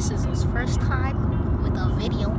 This is his first time with a video